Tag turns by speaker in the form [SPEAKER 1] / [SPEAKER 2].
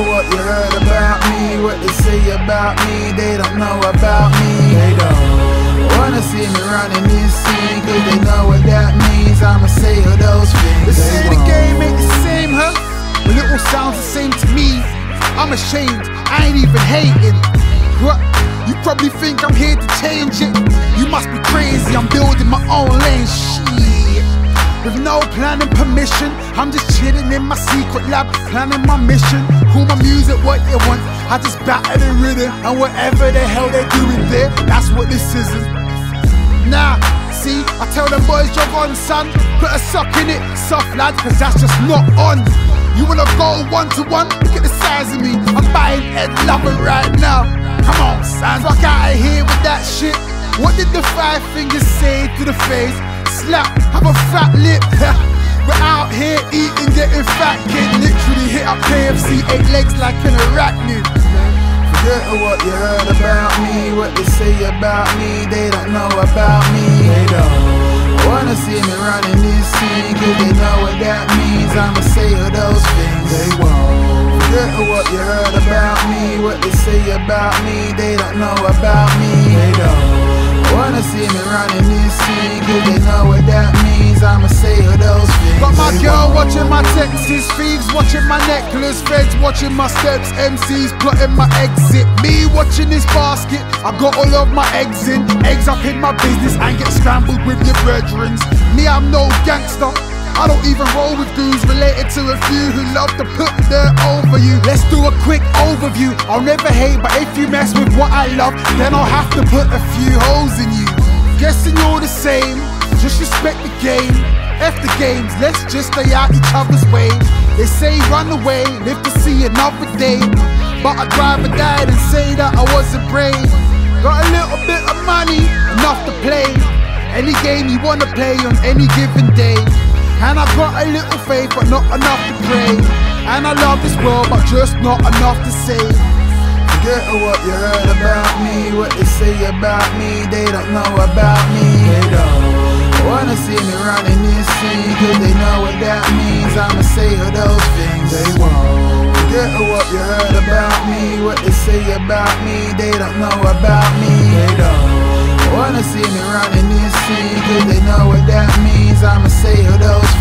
[SPEAKER 1] what you heard about me What they say about me, they don't know about me. They don't wanna see me running this scene, cause they know what that means. I'ma say all those things.
[SPEAKER 2] They
[SPEAKER 1] they
[SPEAKER 2] the game ain't the same, huh? Well, it all sounds the same to me. I'm ashamed, I ain't even hating. What? You probably think I'm here to change it. You must be crazy, I'm building my own lane. No plan and permission, I'm just chilling in my secret lab, planning my mission. Who my music what you want. I just batter the rhythm, and whatever the hell they're doing there, that's what this isn't. Nah, see, I tell them boys jog on, son. Put a sock in it, soft lad, cause that's just not on. You wanna go one to one? Look at the size of me. I'm buying Ed Lover right now. Come on, son, fuck out of here with that shit. What did the five fingers say to the face? Slap, have a fat lip. We're out here eating, getting fat, kid. Literally hit up KFC, eight legs like an arachnid.
[SPEAKER 1] Forget what you heard about me, what they say about me, they don't know about me. They don't wanna see me running this scene, cause they know what that means. I'ma say all those things. They won't. Forget what you heard about me, what they say about me, they don't know about me. See me running this scene, cause they know what that means. I'ma say all those things.
[SPEAKER 2] Got my girl watching my Texas, thieves watching my necklace, feds watching my steps, MCs plotting my exit. Me watching this basket, I got all of my eggs in. Eggs up in my business and get scrambled with your brethrens. Me, I'm no gangster. I don't even roll with dudes related to a few who love to put dirt over you. Let's do a quick overview. I'll never hate, but if you mess with what I love, then I'll have to put a few holes in you. Guessing you're the same, just respect the game. The games, let's just stay out each other's way. They say run away, live to see another day. But I'd rather die than say that I wasn't brave. Got a little bit of money, enough to play. Any game you wanna play on any given day. And I got a little faith, but not enough to pray. And I love this world, but just not enough to say.
[SPEAKER 1] Forget what you heard about me, what they say about me, they don't know about me. They don't wanna see me running this scene, cause they know what that means. I'ma say all those things. They won't. Forget what you heard about me, what they say about me, they don't know about me. They don't wanna see me running this scene, cause they know what that means. I'ma say all those things. They won't.